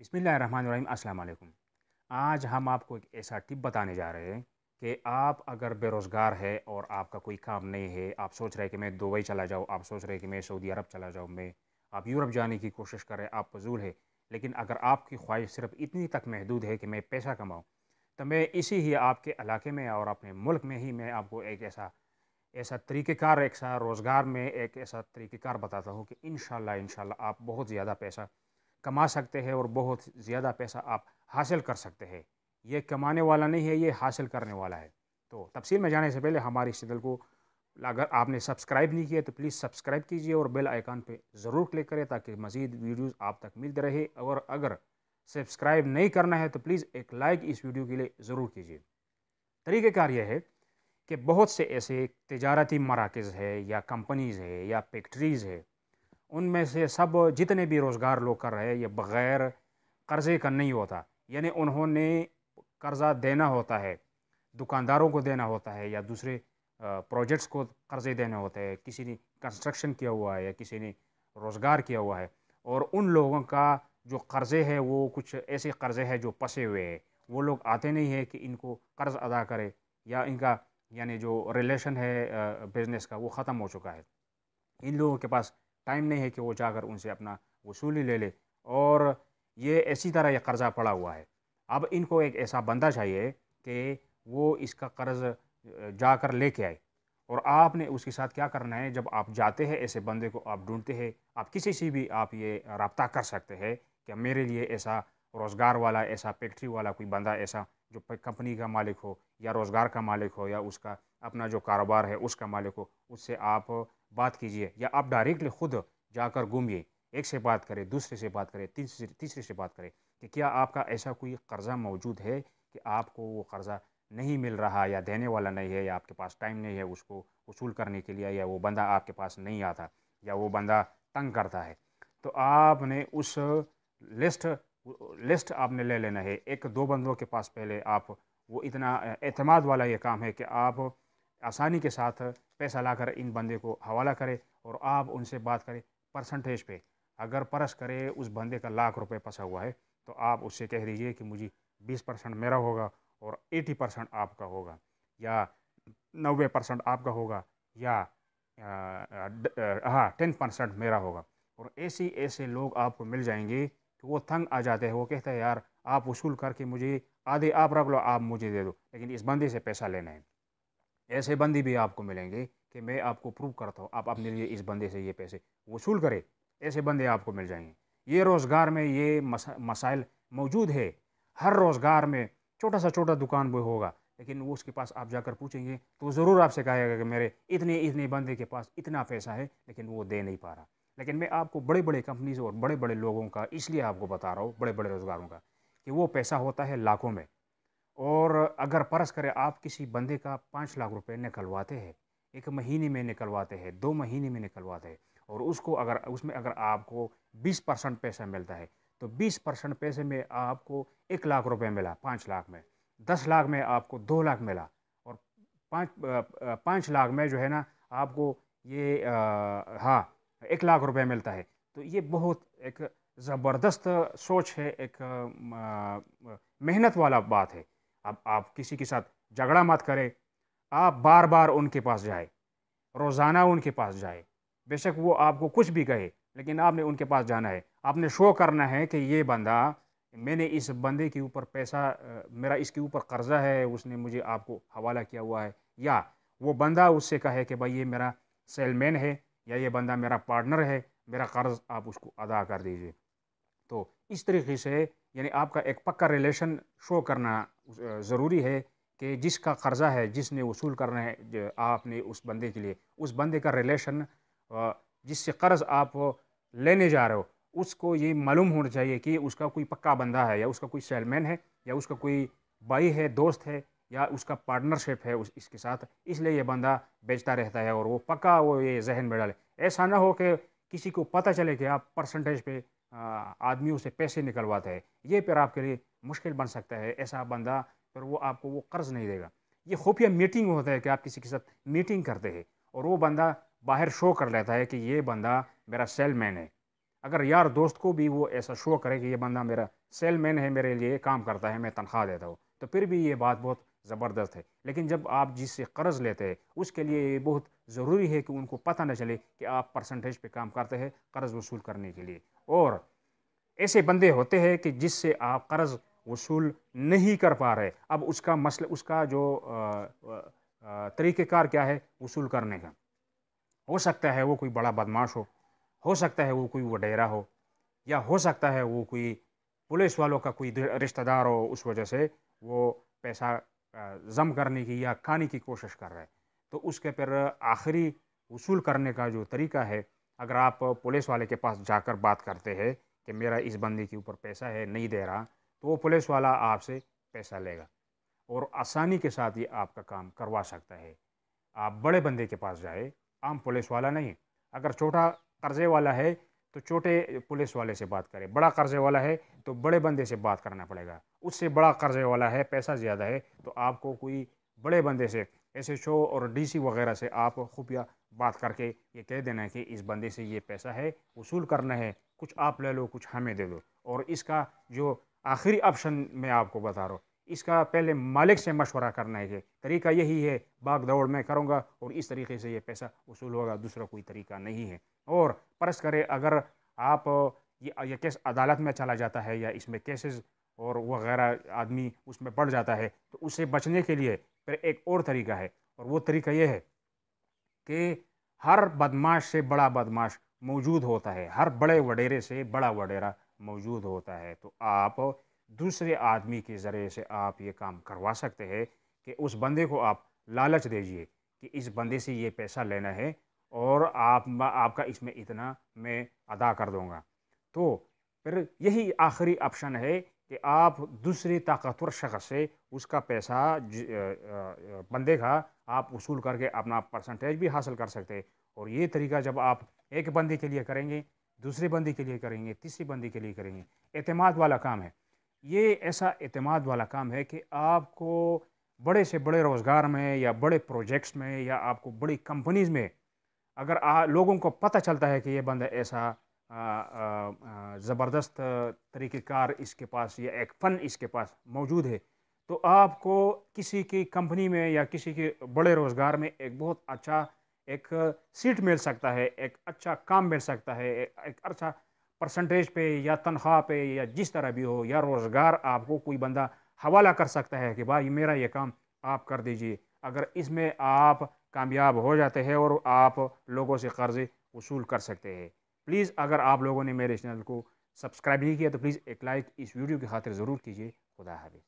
अस्सलाम वालेकुम आज हम आपको एक ऐसा टिप बताने जा रहे हैं कि आप अगर बेरोज़गार है और आपका कोई काम नहीं है, आप सोच रहे हैं कि मैं दुबई चला जाऊँ, आप सोच रहे हैं कि मैं सऊदी अरब चला जाऊँ, मैं, आप यूरोप जाने की कोशिश करें आप फजूल है, लेकिन अगर आपकी ख्वाहिश सिर्फ़ इतनी तक महदूद है कि मैं पैसा कमाऊँ तो मैं इसी ही आपके इलाके में और अपने मुल्क में ही मैं आपको एक ऐसा ऐसा तरीक़ेकार, एक सा रोज़गार में एक ऐसा तरीक़ेकार बताता हूँ कि इन इन आप बहुत ज़्यादा पैसा कमा सकते हैं और बहुत ज़्यादा पैसा आप हासिल कर सकते हैं। ये कमाने वाला नहीं है, ये हासिल करने वाला है। तो तफसील में जाने से पहले हमारे इस चैनल को अगर आपने सब्सक्राइब नहीं किया तो प्लीज़ सब्सक्राइब कीजिए और बेल आइकान पे ज़रूर क्लिक करें ताकि मज़ीद वीडियोस आप तक मिलते रहे। और अगर सब्सक्राइब नहीं करना है तो प्लीज़ एक लाइक इस वीडियो के लिए ज़रूर कीजिए। तरीक़ेकार यह है कि बहुत से ऐसे तजारती मराकज़ है या कंपनीज़ है या फैक्ट्रीज़ है उनमें से सब जितने भी रोज़गार लोग कर रहे हैं, ये बग़ैर कर्ज़े का नहीं होता। यानी उन्होंने कर्ज़ा देना होता है, दुकानदारों को देना होता है या दूसरे प्रोजेक्ट्स को कर्ज़े देने होते हैं। किसी ने कंस्ट्रक्शन किया हुआ है या किसी ने रोज़गार किया हुआ है। और उन लोगों का जो कर्ज़े है, वो कुछ ऐसे कर्ज़े हैं जो पसे हुए हैं। वो लोग आते नहीं हैं कि इनको कर्ज़ अदा करे या इनका, यानी जो रिलेशन है बिज़नेस का, वो ख़त्म हो चुका है। इन लोगों के पास टाइम नहीं है कि वो जाकर उनसे अपना वसूली ले ले। और ये ऐसी तरह ये कर्ज़ा पड़ा हुआ है। अब इनको एक ऐसा बंदा चाहिए कि वो इसका कर्ज़ जाकर लेके आए। और आपने उसके साथ क्या करना है? जब आप जाते हैं, ऐसे बंदे को आप ढूंढते हैं, आप किसी से भी आप ये रबता कर सकते हैं कि मेरे लिए ऐसा रोज़गार वाला, ऐसा फैक्ट्री वाला कोई बंदा ऐसा जो कंपनी का मालिक हो या रोज़गार का मालिक हो या उसका अपना जो कारोबार है, उसका मालिक हो, उससे आप बात कीजिए, या आप डायरेक्टली ख़ुद जाकर घूमिए, एक से बात करें, दूसरे से बात करें तीसरे तीसरे से बात करें, कि क्या आपका ऐसा कोई कर्ज़ा मौजूद है कि आपको वो कर्ज़ा नहीं मिल रहा या देने वाला नहीं है या आपके पास टाइम नहीं है उसको वसूल करने के लिए या वो बंदा आपके पास नहीं आता या वो बंदा तंग करता है? तो आपने उस लिस्ट लिस्ट आपने ले लेना है। एक दो बंदों के पास पहले आप वो इतना अतमाद वाला ये काम है कि आप आसानी के साथ पैसा लाकर इन बंदे को हवाला करें और आप उनसे बात करें परसेंटेज पे। अगर परस करे, उस बंदे का लाख रुपए फंसा हुआ है तो आप उससे कह दीजिए कि मुझे बीस परसेंट मेरा होगा और एटी परसेंट आपका होगा, या नब्बे परसेंट आपका होगा, या हाँ टेन परसेंट मेरा होगा। और ऐसे ऐसे लोग आपको मिल जाएँगे कि वो तंग आ जाते हैं, वो कहते हैं, यार, आप वसूल करके मुझे आधे, आप रख लो, आप मुझे दे दो। लेकिन इस बंदे से पैसा लेना है। ऐसे बंदी भी आपको मिलेंगे कि मैं आपको प्रूव करता हूँ, आप अपने लिए इस बंदे से ये पैसे वसूल करें, ऐसे बंदे आपको मिल जाएँगे। ये रोज़गार में ये मसाइल मौजूद है। हर रोज़गार में छोटा सा छोटा दुकान भी होगा, लेकिन वो उसके पास आप जाकर पूछेंगे तो ज़रूर आपसे कहेगा कि मेरे इतने इतने बंदे के पास इतना पैसा है, लेकिन वो दे नहीं पा रहा। लेकिन मैं आपको बड़े बड़े कंपनीज़ और बड़े बड़े लोगों का इसलिए आपको बता रहा हूँ बड़े बड़े रोज़गारों का, कि वो पैसा होता है लाखों में। और अगर परस करें, आप किसी बंदे का पाँच लाख रुपए निकलवाते हैं, एक महीने में निकलवाते हैं, दो महीने में निकलवाते हैं, और उसको अगर, उसमें अगर आपको बीस परसेंट पैसा मिलता है तो बीस परसेंट पैसे में आपको एक लाख रुपए मिला, पाँच लाख में। दस लाख में आपको दो लाख मिला, और पाँच पाँच लाख में जो है ना, आपको ये हाँ एक लाख रुपए मिलता है। तो ये बहुत एक ज़बरदस्त सोच है, एक मेहनत वाला बात है। अब आप किसी के साथ झगड़ा मत करें। आप बार बार उनके पास जाए। रोज़ाना उनके पास जाए। बेशक वो आपको कुछ भी कहे, लेकिन आपने उनके पास जाना है। आपने शो करना है कि ये बंदा, मैंने इस बंदे के ऊपर पैसा मेरा इसके ऊपर कर्ज़ा है, उसने मुझे आपको हवाला किया हुआ है। या वो बंदा उससे कहे कि भाई ये मेरा सेलमैन है, या ये बंदा मेरा पार्टनर है, मेरा कर्ज़ आप उसको अदा कर दीजिए। तो इस तरीके से यानी आपका एक पक्का रिलेशन शो करना ज़रूरी है कि जिसका कर्ज़ा है, जिसने वसूल करना है आपने उस बंदे के लिए। उस बंदे का रिलेशन जिससे कर्ज़ आप लेने जा रहे हो, उसको ये मालूम होना चाहिए कि उसका कोई पक्का बंदा है, या उसका कोई सेलमैन है, या उसका कोई भाई है, दोस्त है, या उसका पार्टनरशिप है उस, इसके साथ। इसलिए ये बंदा बेचता रहता है और वो पक्का वो ये जहन में डाले। ऐसा ना हो कि किसी को पता चले कि आप परसेंटेज पे आदमियों से पैसे निकलवाते हैं। ये फिर आपके लिए मुश्किल बन सकता है, ऐसा बंदा फिर वो आपको वो कर्ज़ नहीं देगा। ये खुफिया मीटिंग होता है कि आप किसी के साथ मीटिंग करते हैं और वो बंदा बाहर शो कर लेता है कि ये बंदा मेरा सेल मैन है। अगर यार दोस्त को भी वो ऐसा शो करे कि ये बंदा मेरा सेलमैन है, मेरे लिए काम करता है, मैं तनख्वाह देता हूँ तो फिर भी ये बात बहुत ज़बरदस्त है। लेकिन जब आप जिससे कर्ज़ लेते हैं, उसके लिए ये बहुत ज़रूरी है कि उनको पता न चले कि आप परसेंटेज पे काम करते हैं कर्ज़ वसूल करने के लिए। और ऐसे बंदे होते हैं कि जिससे आप कर्ज़ वसूल नहीं कर पा रहे। अब उसका मसल, उसका जो तरीक़ेकार क्या है? वसूल करने का। हो सकता है वो कोई बड़ा बदमाश हो हो सकता है वो कोई वडेरा हो, या हो सकता है वो कोई पुलिस वालों का कोई रिश्तेदार हो, उस वजह से वो पैसा ज़म करने की या खाने की कोशिश कर रहा है। तो उसके फिर आखिरी वसूल करने का जो तरीका है, अगर आप पुलिस वाले के पास जाकर बात करते हैं कि मेरा इस बंदे के ऊपर पैसा है, नहीं दे रहा तो वो पुलिस वाला आपसे पैसा लेगा। और आसानी के साथ ये आपका काम करवा सकता है। आप बड़े बंदे के पास जाए, आम पुलिस वाला नहीं अगर छोटा कर्जे वाला है तो छोटे पुलिस वाले से बात करें। बड़ा कर्जे वाला है तो बड़े बंदे से बात करना पड़ेगा। उससे बड़ा कर्जे वाला है, पैसा ज़्यादा है तो आपको कोई बड़े बंदे से एस एच ओ और डी सी वगैरह से आप खुफिया बात करके ये कह देना है कि इस बंदे से ये पैसा है, वसूल करना है, कुछ आप ले लो, कुछ हमें दे दो। और इसका जो आखिरी ऑप्शन मैं आपको बता रहा हूँ इसका पहले मालिक से मशवरा करना है। तरीका यही है, भाग दौड़ मैं करूँगा और इस तरीके से ये पैसा वसूल होगा, दूसरा कोई तरीका नहीं है। और परस करें, अगर आप ये ये केस अदालत में चला जाता है या इसमें केसेस और वगैरह आदमी उसमें बढ़ जाता है तो उससे बचने के लिए फिर एक और तरीका है। और वो तरीका ये है कि हर बदमाश से बड़ा बदमाश मौजूद होता है। हर बड़े वडेरे से बड़ा वडेरा मौजूद होता है। तो आप दूसरे आदमी के ज़रिए से आप ये काम करवा सकते हैं कि उस बंदे को आप लालच दीजिए कि इस बंदे से ये पैसा लेना है और आप, आपका इसमें इतना मैं अदा कर दूँगा। तो फिर यही आखिरी ऑप्शन है कि आप दूसरी ताकतवर शख्स से उसका पैसा बंदे का आप वसूल करके अपना परसेंटेज भी हासिल कर सकते हैं। और ये तरीका जब आप एक बंदे के लिए करेंगे, दूसरे बंदे के लिए करेंगे, तीसरी बंदे के लिए करेंगे, एतमाद वाला काम है। ये ऐसा अतमाद वाला काम है कि आपको बड़े से बड़े रोज़गार में या बड़े प्रोजेक्ट्स में या आपको बड़ी कंपनीज़ में अगर आ, लोगों को पता चलता है कि ये बंदा ऐसा ज़बरदस्त तरीक़ेकार इसके पास या एक फ़न इसके पास मौजूद है तो आपको किसी की कंपनी में या किसी के बड़े रोज़गार में एक बहुत अच्छा एक सीट मिल सकता है एक अच्छा काम मिल सकता है एक अच्छा परसेंटेज पे या तनख्वाह पे या जिस तरह भी हो या रोज़गार आपको कोई बंदा हवाला कर सकता है कि भाई मेरा ये काम आप कर दीजिए। अगर इसमें आप कामयाब हो जाते हैं और आप लोगों से कर्ज़ वसूल कर सकते हैं। प्लीज़ अगर आप लोगों ने मेरे चैनल को सब्सक्राइब नहीं किया तो प्लीज़ एक लाइक इस वीडियो की खातिर ज़रूर कीजिए। खुदा हाफिज़।